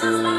just like